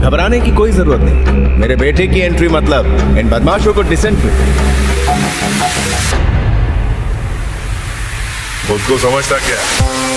घबराने की कोई ज़रूरत नहीं। मेरे बेटे की एंट्री मतलब इन बदमाशों को डिसेंट्री खुद को समझता क्या